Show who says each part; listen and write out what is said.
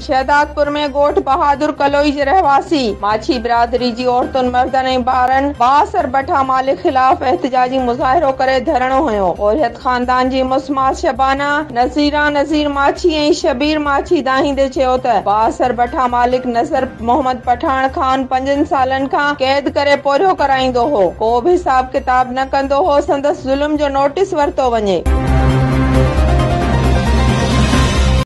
Speaker 1: शहदादपुर में रहवासी माछी बिर जी मर्दनि ऐं शबीर चयो त बासर बठा मालिक नज़र मोहम्मद पठाण खान पंज सालनि खां कैद करे पोरियो कराईंदो हो को बि हिसाब किताब न कंदो हो संदसि ज़ुल्म जो नोटिस वरतो वञे